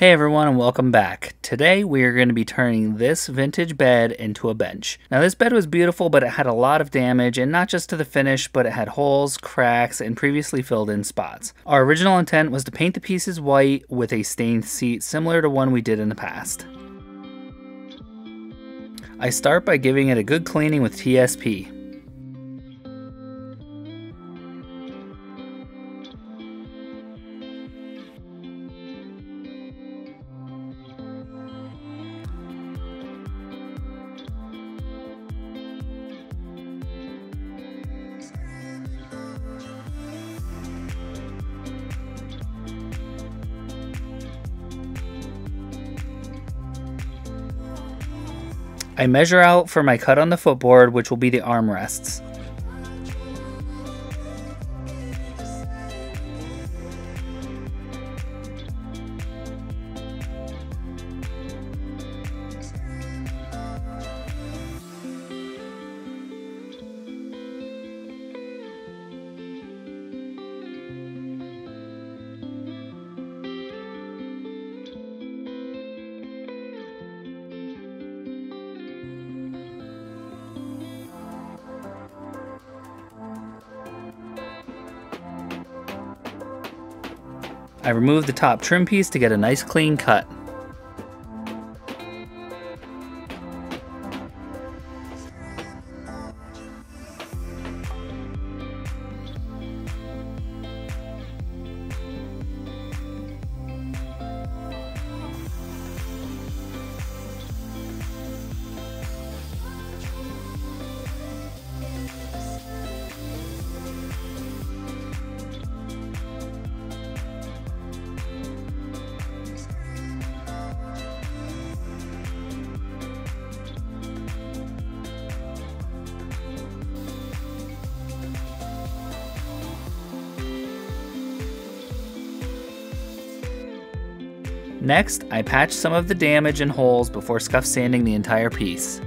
Hey everyone and welcome back. Today we are going to be turning this vintage bed into a bench. Now this bed was beautiful but it had a lot of damage and not just to the finish but it had holes, cracks, and previously filled in spots. Our original intent was to paint the pieces white with a stained seat similar to one we did in the past. I start by giving it a good cleaning with TSP. I measure out for my cut on the footboard, which will be the armrests. I remove the top trim piece to get a nice clean cut. Next, I patch some of the damage and holes before scuff sanding the entire piece.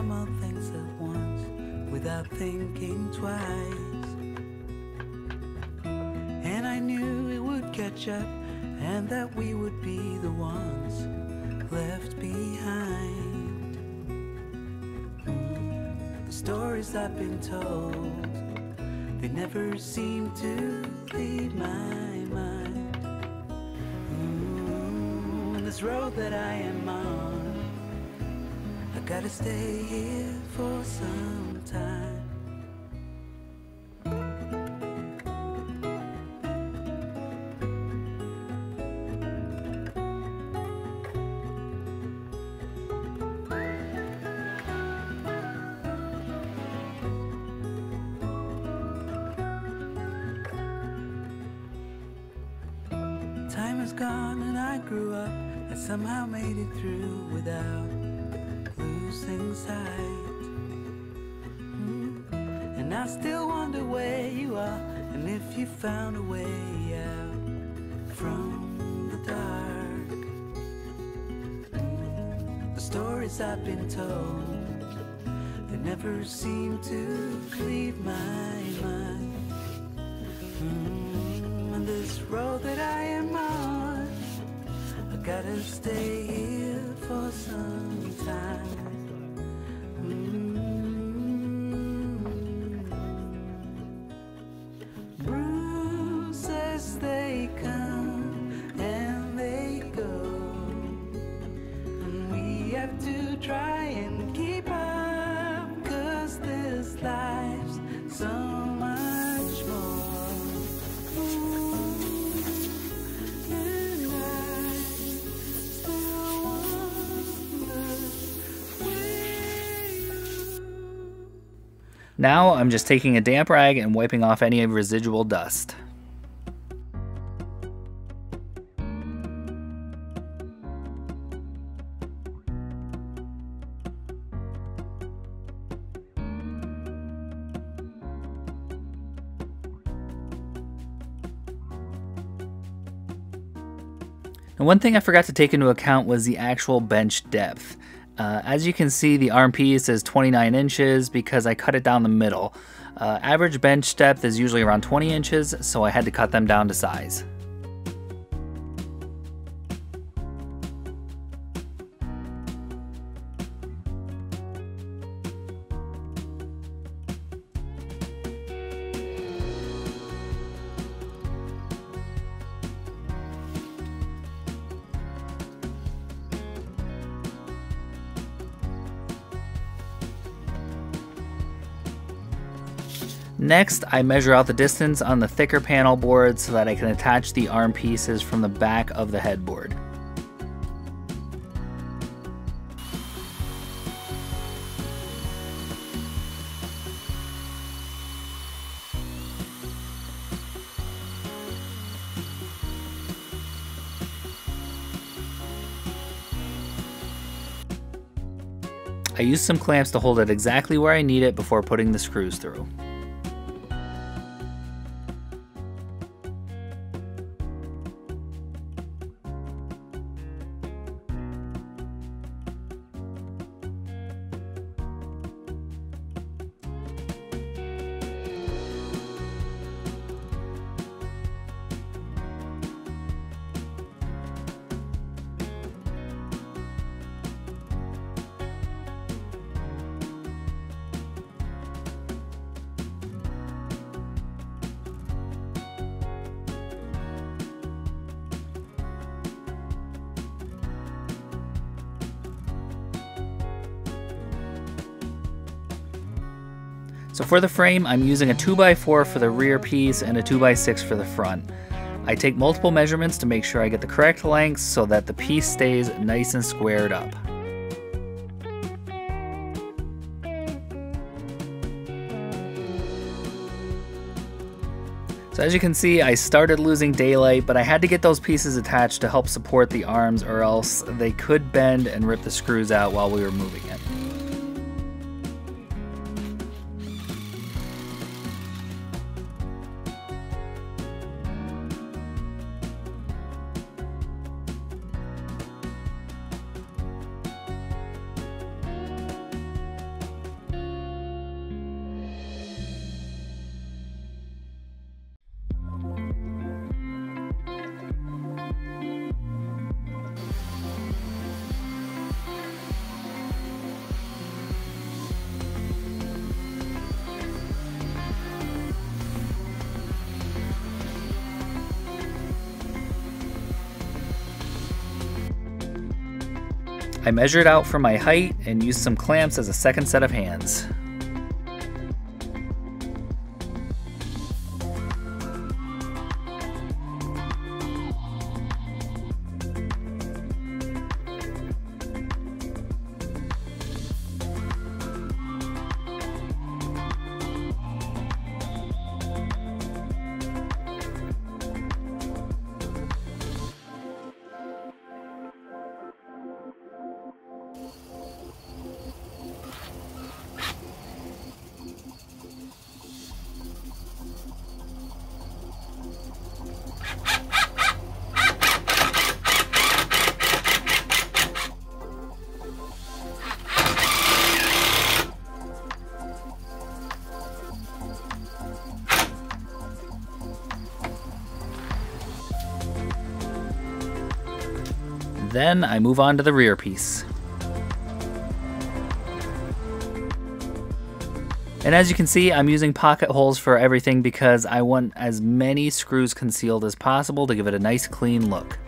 From all things at once without thinking twice. And I knew it would catch up and that we would be the ones left behind. The stories I've been told, they never seem to leave my mind. Mm, this road that I am on Gotta stay here for some time. Stories I've been told. They never seem to leave my mind. Mm, on this road that I am on, I gotta stay here for some time. Now I'm just taking a damp rag and wiping off any residual dust. And one thing I forgot to take into account was the actual bench depth. Uh, as you can see, the arm piece is 29 inches because I cut it down the middle. Uh, average bench depth is usually around 20 inches, so I had to cut them down to size. Next, I measure out the distance on the thicker panel board so that I can attach the arm pieces from the back of the headboard. I use some clamps to hold it exactly where I need it before putting the screws through. So for the frame, I'm using a 2x4 for the rear piece and a 2x6 for the front. I take multiple measurements to make sure I get the correct lengths so that the piece stays nice and squared up. So as you can see, I started losing daylight, but I had to get those pieces attached to help support the arms or else they could bend and rip the screws out while we were moving it. I measured out for my height and used some clamps as a second set of hands. Then I move on to the rear piece. And as you can see, I'm using pocket holes for everything because I want as many screws concealed as possible to give it a nice clean look.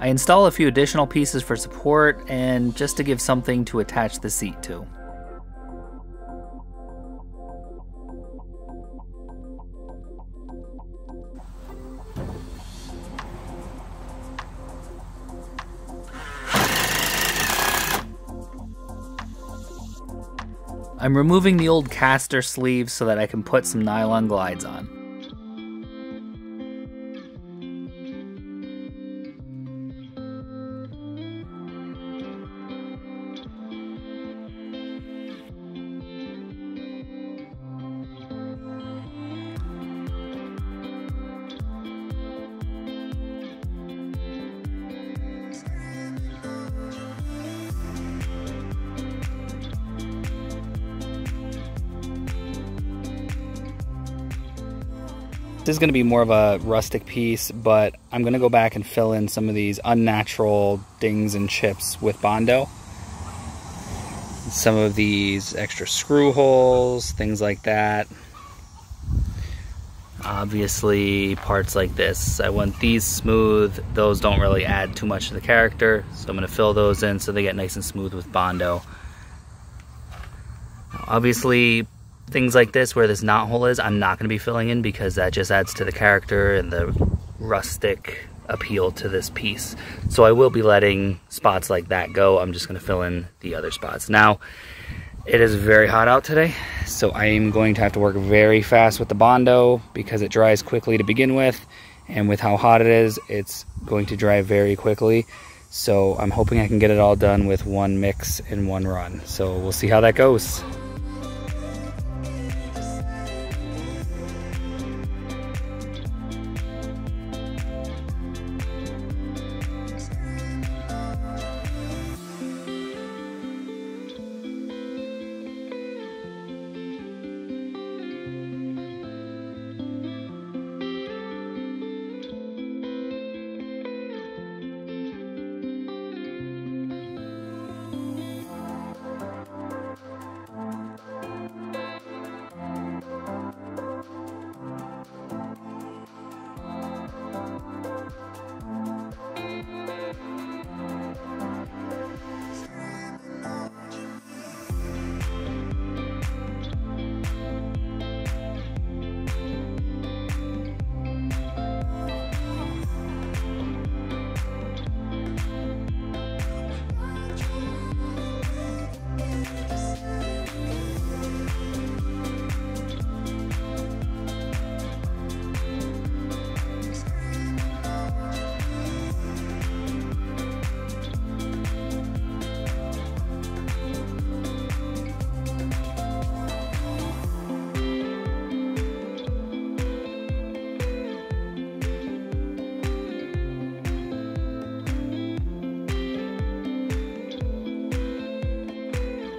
I install a few additional pieces for support and just to give something to attach the seat to. I'm removing the old caster sleeves so that I can put some nylon glides on. This is going to be more of a rustic piece, but I'm going to go back and fill in some of these unnatural dings and chips with Bondo. Some of these extra screw holes, things like that. Obviously, parts like this. I want these smooth. Those don't really add too much to the character, so I'm going to fill those in so they get nice and smooth with Bondo. Obviously, things like this where this knot hole is, I'm not going to be filling in because that just adds to the character and the rustic appeal to this piece. So I will be letting spots like that go. I'm just going to fill in the other spots. Now, it is very hot out today, so I am going to have to work very fast with the Bondo because it dries quickly to begin with. And with how hot it is, it's going to dry very quickly. So I'm hoping I can get it all done with one mix in one run. So we'll see how that goes.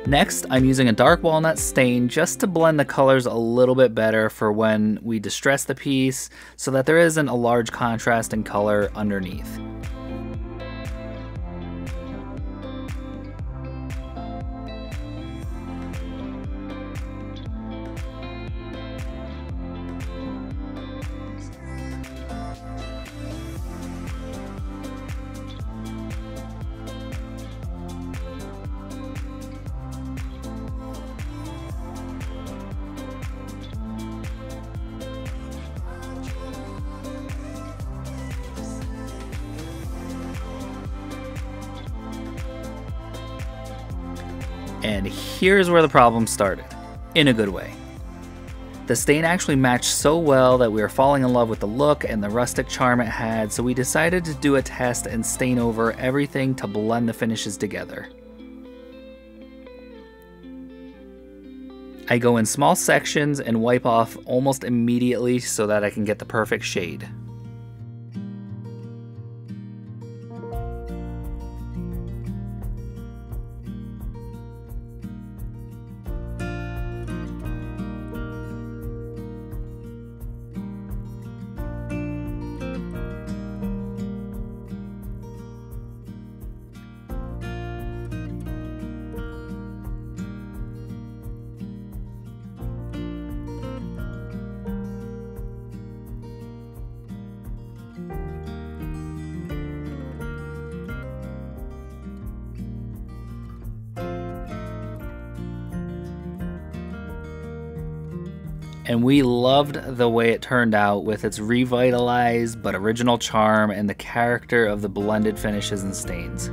Next, I'm using a dark walnut stain just to blend the colors a little bit better for when we distress the piece so that there isn't a large contrast in color underneath. And here's where the problem started, in a good way. The stain actually matched so well that we were falling in love with the look and the rustic charm it had, so we decided to do a test and stain over everything to blend the finishes together. I go in small sections and wipe off almost immediately so that I can get the perfect shade. And we loved the way it turned out with its revitalized but original charm and the character of the blended finishes and stains.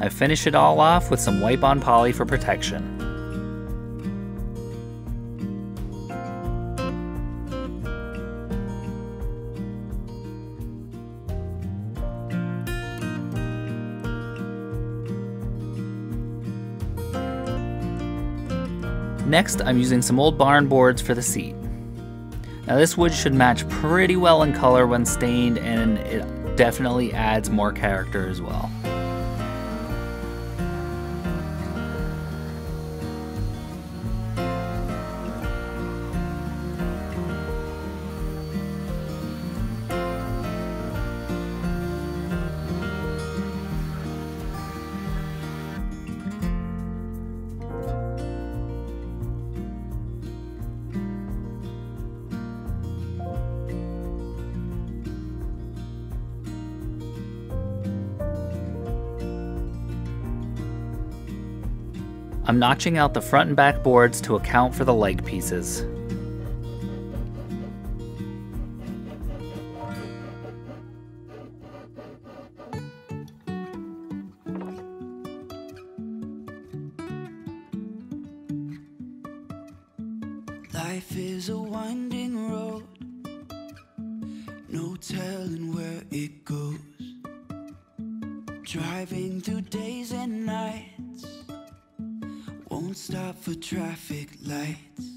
I finish it all off with some wipe on poly for protection. Next, I'm using some old barn boards for the seat. Now this wood should match pretty well in color when stained and it definitely adds more character as well. I'm notching out the front and back boards to account for the leg pieces. Life is a winding road, no telling where it goes. Driving through stop for traffic lights.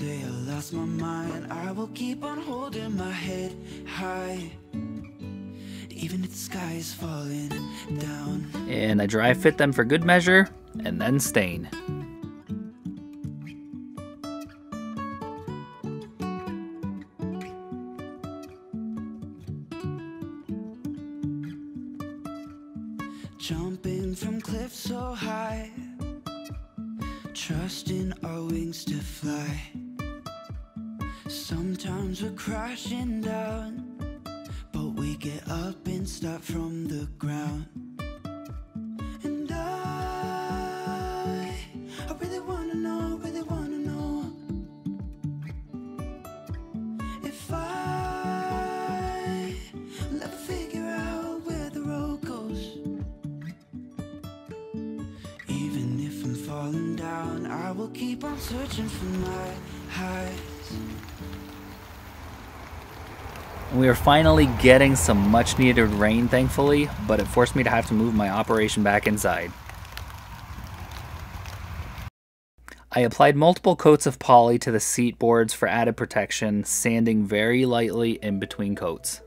Say I lost my mind. I will keep on holding my head high. Even if the sky is falling down. And I dry fit them for good measure and then stain. We are finally getting some much needed rain, thankfully, but it forced me to have to move my operation back inside. I applied multiple coats of poly to the seat boards for added protection, sanding very lightly in between coats.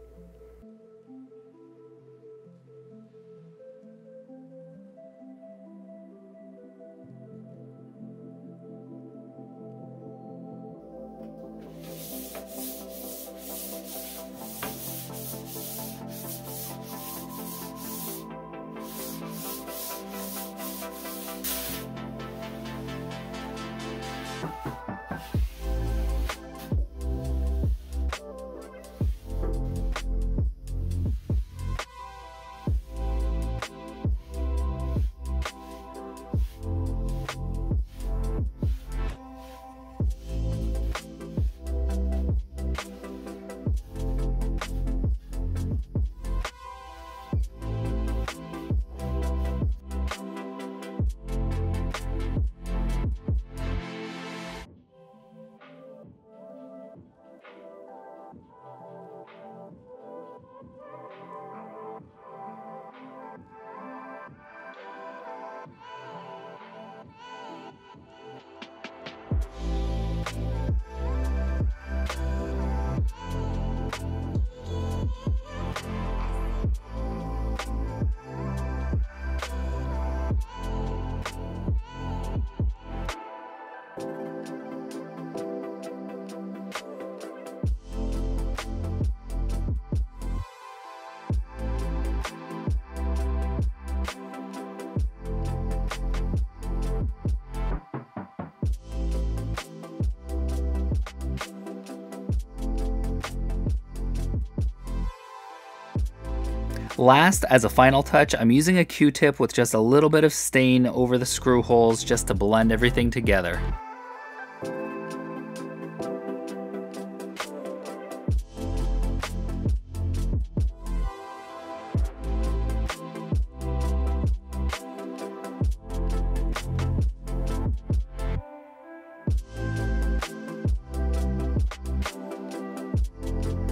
Last, as a final touch, I'm using a Q-tip with just a little bit of stain over the screw holes just to blend everything together.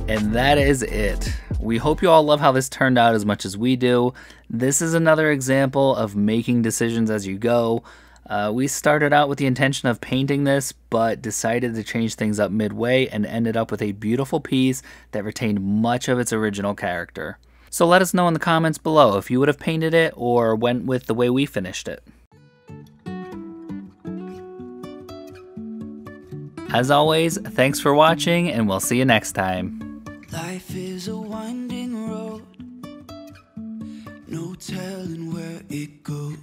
And that is it. We hope you all love how this turned out as much as we do. This is another example of making decisions as you go. Uh, we started out with the intention of painting this, but decided to change things up midway and ended up with a beautiful piece that retained much of its original character. So let us know in the comments below if you would have painted it or went with the way we finished it. As always, thanks for watching and we'll see you next time. Life is a winding road, no telling where it goes.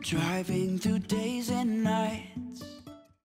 Driving through days and nights